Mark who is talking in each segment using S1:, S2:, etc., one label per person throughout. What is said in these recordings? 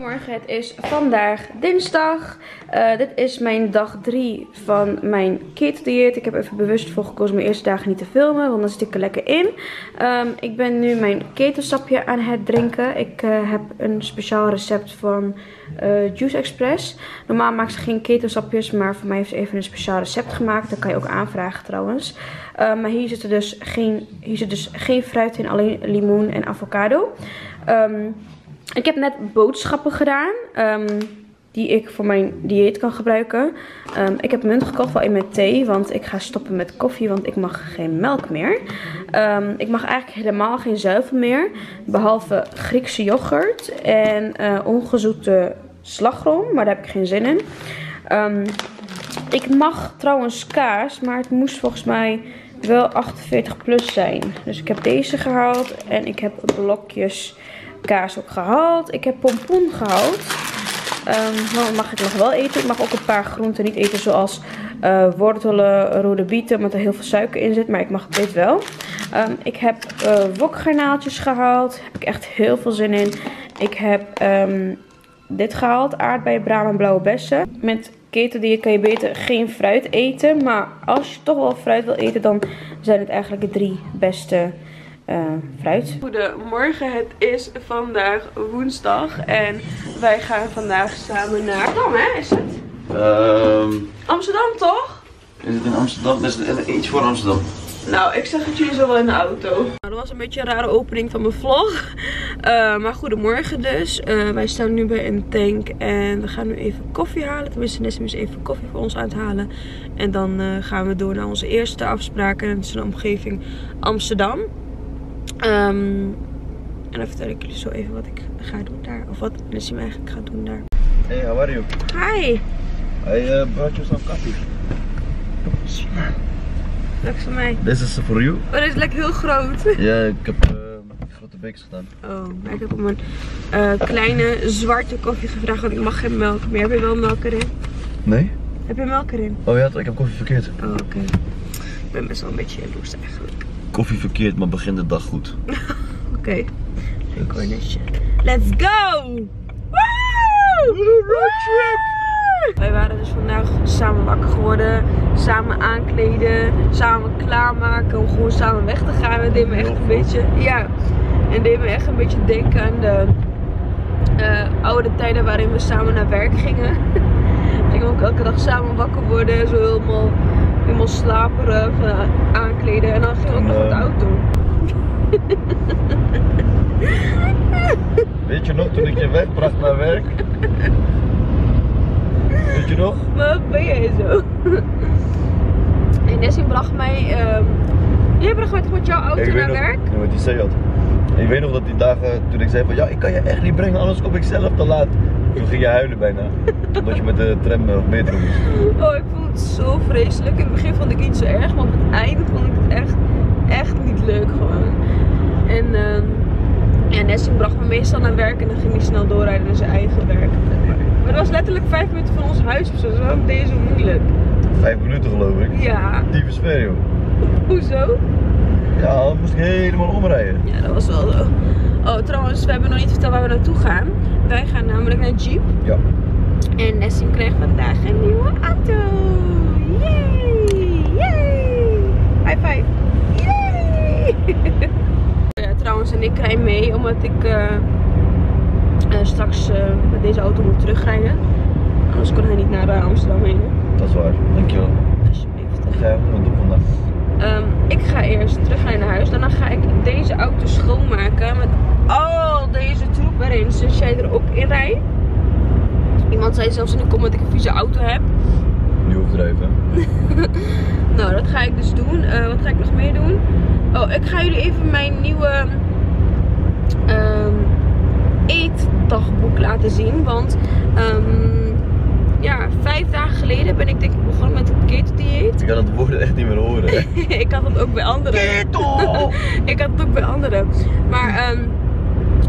S1: Morgen, het is vandaag dinsdag. Uh, dit is mijn dag 3 van mijn keto dieet. Ik heb even bewust voor gekozen mijn eerste dagen niet te filmen, want dan zit ik er lekker in. Um, ik ben nu mijn keto sapje aan het drinken. Ik uh, heb een speciaal recept van uh, Juice Express. Normaal maakt ze geen keto sapjes, maar voor mij heeft ze even een speciaal recept gemaakt. Dat kan je ook aanvragen trouwens. maar hier zit, dus geen, hier zit dus geen fruit in, alleen limoen en avocado. Um, ik heb net boodschappen gedaan. Um, die ik voor mijn dieet kan gebruiken. Um, ik heb munt gekocht wel in mijn thee. Want ik ga stoppen met koffie. Want ik mag geen melk meer. Um, ik mag eigenlijk helemaal geen zuivel meer. Behalve Griekse yoghurt. En uh, ongezoete slagroom. Maar daar heb ik geen zin in. Ik mag trouwens kaas. Maar het moest volgens mij wel 48 plus zijn. Dus ik heb deze gehaald. En ik heb blokjes kaas ook gehaald. Ik heb pompoen gehaald. Um, mag ik nog wel eten. Ik mag ook een paar groenten niet eten zoals uh, wortelen, rode bieten, omdat er heel veel suiker in zit. Maar ik mag dit wel. Um, ik heb uh, wokgarnaaltjes gehaald. Daar heb ik echt heel veel zin in. Ik heb um, dit gehaald. Aardbeien, braam en blauwe bessen. Met ketendieet kan je beter geen fruit eten. Maar als je toch wel fruit wil eten, dan zijn het eigenlijk de drie beste uh, fruit. Goedemorgen, het is vandaag woensdag en wij gaan vandaag samen naar Amsterdam, hè? Is het? Um, Amsterdam, toch?
S2: Is het in Amsterdam? Is het iets voor Amsterdam?
S1: Nou, ik zeg het jullie zo wel in de auto. Nou, dat was een beetje een rare opening van mijn vlog. Uh, maar goedemorgen dus. Uh, wij staan nu bij een tank en we gaan nu even koffie halen. Tenminste, Nessim is even koffie voor ons aan het halen. En dan uh, gaan we door naar onze eerste afspraken. En dat is in de omgeving Amsterdam. Um, en dan vertel ik jullie zo even wat ik ga doen daar. Of wat Nessim eigenlijk gaat doen daar.
S2: Hey, how are you?
S1: Hi.
S2: I uh, brought you some coffee.
S1: Is voor mij.
S2: This is for you.
S1: Oh, dit is lekker heel groot.
S2: Ja, ik heb uh, grote bekers gedaan.
S1: Oh, maar ik heb om een uh, kleine zwarte koffie gevraagd, want ik mag geen melk meer. Heb je wel melk erin?
S2: Nee.
S1: Heb je melk erin?
S2: Oh ja, ik heb koffie verkeerd.
S1: Oh, oké. Okay. Ik ben best wel een beetje jaloers eigenlijk.
S2: Koffie verkeerd, maar begin de dag goed.
S1: Oké. Okay. Cornetje. Let's go! Woo!
S2: Road trip!
S1: Wij waren dus vandaag samen wakker geworden, samen aankleden, samen klaarmaken om gewoon samen weg te gaan. Het deed me echt een beetje, ja, en deed me echt een beetje denken aan de uh, oude tijden waarin we samen naar werk gingen. gingen ook elke dag samen wakker worden, zo helemaal, helemaal slaperig, uh, aankleden en dan we ook nog met de auto.
S2: Weet je nog toen ik je wegbracht naar werk? Weet je nog?
S1: Wat ben jij zo? en Nessie bracht mij. Um... Jij bracht mij toch met jouw auto naar
S2: nog,
S1: werk?
S2: Ja, met die Seat. Ik weet nog dat die dagen toen ik zei van ja, ik kan je echt niet brengen, anders kom ik zelf te laat. Toen ging je huilen bijna. Omdat je met de tram of metro moest.
S1: Oh, ik vond het zo vreselijk. In het begin vond ik het niet zo erg, maar op het einde vond ik het echt, echt niet leuk gewoon. En uh, ja, Nessie bracht me meestal naar werk en dan ging hij snel doorrijden naar zijn eigen werk. Maar dat was letterlijk vijf minuten van ons huis of zo. Dus waarom deed je zo moeilijk?
S2: Vijf minuten geloof ik.
S1: Ja.
S2: Tyfus ver joh.
S1: Hoezo?
S2: Ja, dan moest ik helemaal omrijden.
S1: Ja, dat was wel zo. Oh, trouwens, we hebben nog niet verteld waar we naartoe gaan. Wij gaan namelijk naar Jeep.
S2: Ja.
S1: En Nessim krijgt vandaag een nieuwe auto. Yay! Yay! High five! Yay! ja, trouwens, en ik rij mee omdat ik uh, uh, straks uh, met deze auto moet terugrijden. Anders kon hij niet naar Amsterdam heen.
S2: Dat is waar, dankjewel.
S1: Alsjeblieft.
S2: Ga je wat doen vandaag?
S1: Um, ik ga eerst terug naar huis. Daarna ga ik deze auto schoonmaken met al deze erin. Dus jij er ook in rijdt. Iemand zei zelfs in de comment dat ik een vieze auto heb.
S2: Niet overdrijven.
S1: nou, dat ga ik dus doen. Uh, wat ga ik nog meer doen? Oh, ik ga jullie even mijn nieuwe um, eetdagboek laten zien. Want um, ja, vijf dagen geleden ben ik denk ik begonnen met het keto dieet.
S2: Ik kan het woord echt niet meer horen.
S1: ik had het ook bij anderen.
S2: Keto!
S1: ik had het ook bij anderen. Maar um,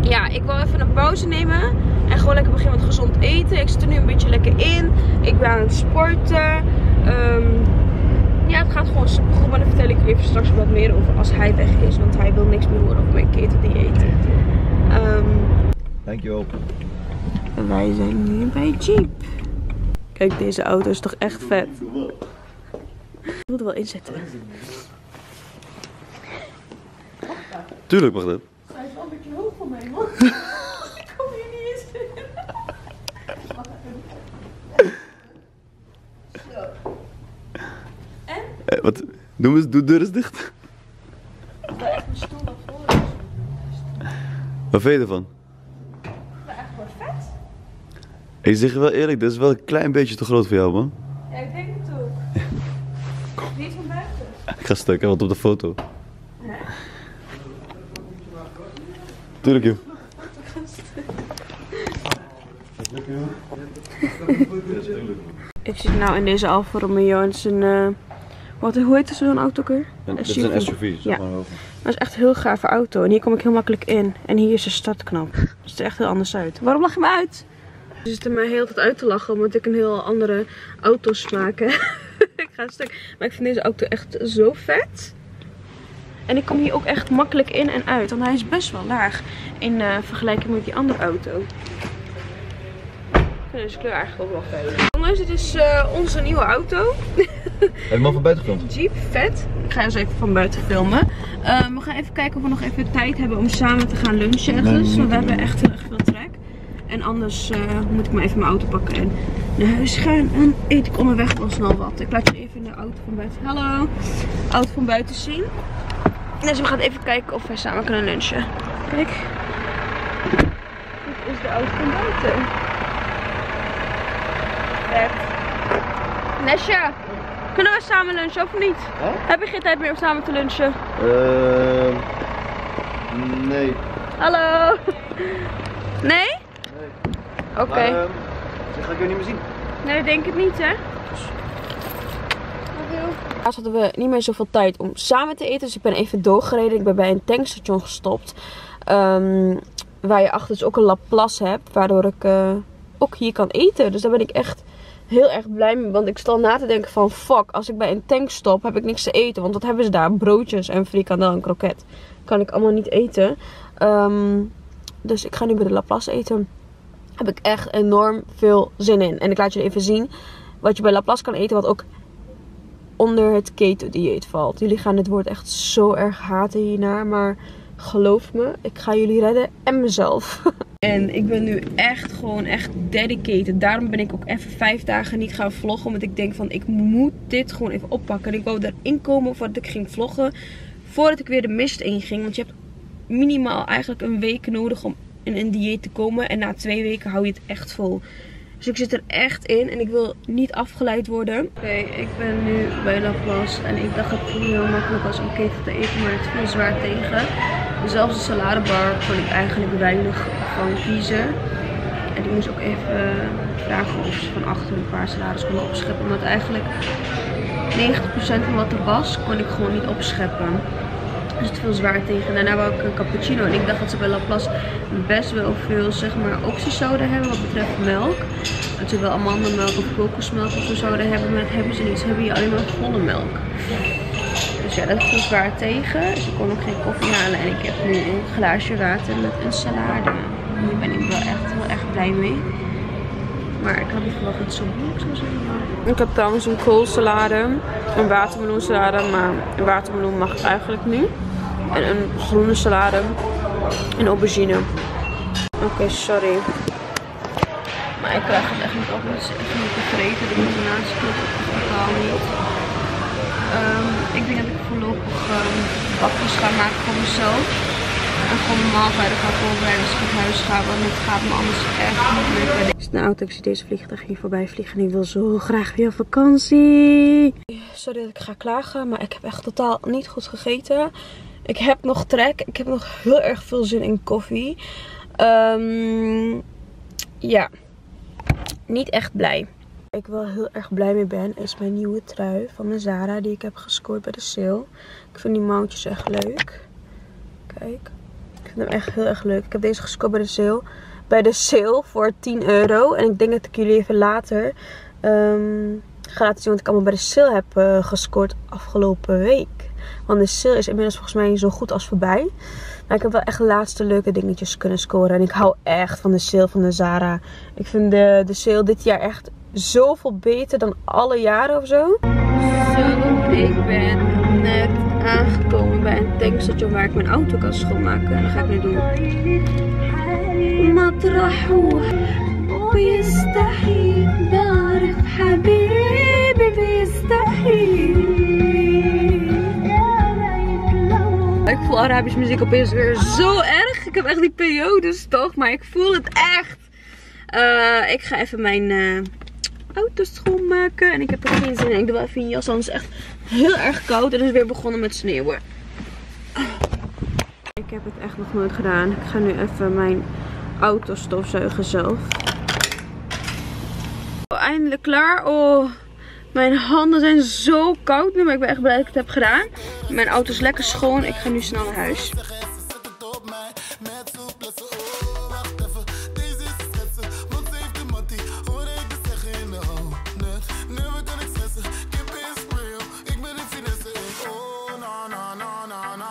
S1: ja, ik wil even een pauze nemen. En gewoon lekker beginnen met gezond eten. Ik zit er nu een beetje lekker in. Ik ben aan het sporten. Um, ja, het gaat gewoon super goed. Maar dan vertel ik je even straks wat meer over als hij weg is. Want hij wil niks meer horen over mijn keto dieet. Um,
S2: Dankjewel.
S1: En wij zijn nu bij Jeep. Kijk, deze auto is toch echt vet. Ik moet er wel inzetten.
S2: Tuurlijk mag dat.
S1: Hij is wel een voor mij, man. Ik kom hier niet eens in.
S2: Eh, wat? Doe, eens, doe de deur eens dicht.
S1: Ik wil echt mijn stoel naar voren.
S2: Wat vind je ervan?
S1: Echt wel vet.
S2: Ik zeg je wel eerlijk, dit is wel een klein beetje te groot voor jou, man.
S1: Ja, ik denk het ook. Niet van buiten.
S2: Ik ga stuk, hè, want op de foto. Tuurlijk, joh.
S1: Ik zit nou in deze Alfa Romeo en het is een... eh, wat, hoe heet zo'n auto ook?
S2: Dit is een SUV, zeg
S1: Ja.
S2: maar over.
S1: Dat is echt een heel gave auto. En hier kom ik heel makkelijk in. En hier is de startknop. Dus het ziet er echt heel anders uit. Waarom lach je me uit? Ze zitten mij heel tijd uit te lachen omdat ik een heel andere auto smaak heb. ik ga een stuk. Maar ik vind deze auto echt zo vet. En ik kom hier ook echt makkelijk in en uit. Want hij is best wel laag in eh, vergelijking met die andere auto. Ik vind deze kleur eigenlijk ook wel vet. Jongens, dit is eh, onze nieuwe auto.
S2: Heb je hem al van buiten gefilmd?
S1: Jeep, vet. Ik ga eens even van buiten filmen. Ehm, we gaan even kijken of we nog even tijd hebben om samen te gaan lunchen ergens. Want we hebben echt heel erg veel trek. En anders eh, moet ik maar even mijn auto pakken en naar huis gaan. En eet ik onderweg wel snel wat. Ik laat je even de auto van buiten. Hallo. Auto van buiten zien. Dus we gaan even kijken of wij samen kunnen lunchen. Kijk. Dit is de auto van buiten. Vet. Nesja. Kunnen we samen lunchen of niet? Heb je geen tijd meer om samen te lunchen?
S2: Ehm. nee.
S1: Hallo? Nee? Oké.
S2: Maar, ehm, dan ga ik jou niet meer zien.
S1: Nee, ik denk het niet, hè? Laatst hadden we niet meer zoveel tijd om samen te eten. Dus ik ben even doorgereden. Ik ben bij een tankstation gestopt. Ehm, waar je achter dus ook een Laplace hebt. Waardoor ik eh, ook hier kan eten. Dus daar ben ik echt heel erg blij mee. Want ik stel na te denken van fuck. Als ik bij een tank stop heb ik niks te eten. Want wat hebben ze daar? Broodjes en frikandel en kroket. Kan ik allemaal niet eten. Ehm, dus ik ga nu bij de Laplace eten. Heb ik echt enorm veel zin in. En ik laat jullie even zien wat je bij Laplace kan eten. Wat ook onder het keto-dieet valt. Jullie gaan dit woord echt zo erg haten hiernaar. Maar geloof me, ik ga jullie redden en mezelf. En ik ben nu echt gewoon echt dedicated. Daarom ben ik ook even vijf dagen niet gaan vloggen. Omdat ik denk van ik moet dit gewoon even oppakken. En ik wou erin komen voordat ik ging vloggen. Voordat ik weer de mist inging. Want je hebt minimaal eigenlijk een week nodig om in een dieet te komen. En na twee weken hou je het echt vol. Dus ik zit er echt in en ik wil niet afgeleid worden. Oké, ik ben nu bij Laplace en ik dacht dat het heel makkelijk was om keto te eten, maar het viel zwaar tegen. Zelfs de saladebar kon ik eigenlijk weinig van kiezen. En ik moest ook even vragen of ze van achter een paar salades konden opscheppen. Omdat eigenlijk 90% van wat er was, kon ik gewoon niet opscheppen. Dus het viel zwaar tegen. Daarna wou ik een cappuccino. En ik dacht dat ze bij Laplace best wel veel zeg maar, zouden hebben wat betreft melk. Dat ze wel amandelmelk of kokosmelk of zo zouden hebben. Maar dat hebben ze niet. Ze hebben hier alleen maar volle melk. Dus ja, dat viel zwaar tegen. Dus ik kon ook geen koffie halen. En ik heb nu een glaasje water met een salade. Hier ben ik wel echt heel erg blij mee. Maar ik had niet verwacht dat het zo moeilijk zou zijn. Ik heb trouwens een koolsalade, een watermeloensalade, maar een watermeloen mag eigenlijk niet. En een groene salade, een aubergine. Oké, sorry. Maar ik krijg het echt niet op. Het is echt niet te vreten. De intonatie klopt totaal niet. Ehm, ik denk dat ik voorlopig um, bakjes ga maken voor mezelf. En gewoon mijn maaltijden ga voorbereiden als ik naar huis ga. Want het gaat me anders echt niet lukken. In de auto, ik zie deze vliegtuig hier voorbij vliegen. En ik wil zo graag weer op vakantie. Sorry dat ik ga klagen, maar ik heb echt totaal niet goed gegeten. Ik heb nog trek. Ik heb nog heel erg veel zin in koffie. Ehm, ja, niet echt blij. Waar ik wel heel erg blij mee ben, is mijn nieuwe trui van mijn Zara die ik heb gescoord bij de sale. Ik vind die mouwtjes echt leuk. Kijk, ik vind hem echt heel erg leuk. Ik heb deze gescoord bij de sale. Bij de sale voor 10 euro. En ik denk dat ik jullie even later ga laten zien wat ik allemaal bij de sale heb eh, gescoord afgelopen week. Want de sale is inmiddels volgens mij zo goed als voorbij. Maar ik heb wel echt laatste leuke dingetjes kunnen scoren. En ik hou echt van de sale van de Zara. Ik vind de, de sale dit jaar echt zoveel beter dan alle jaren of zo. Zo, ik ben net aangekomen bij een tankstation waar ik mijn auto kan schoonmaken. En dat ga ik nu doen. مطرحه ويستحي بعرف حبيبي بيستحي Ik voel Arabische muziek opeens weer zo erg. Ik heb echt die periodes toch, maar ik voel het echt. Uh, ik ga even mijn uh, auto schoonmaken en ik heb er geen zin in. Ik doe wel even een jas, anders is echt heel erg koud en het is weer begonnen met sneeuwen. Ik heb het echt nog nooit gedaan. Ik ga nu even mijn auto stofzuigen zelf. Eindelijk klaar. Oh, mijn handen zijn zo koud nu, maar ik ben echt blij dat ik het heb gedaan. Mijn auto is lekker schoon. Ik ga nu snel naar huis.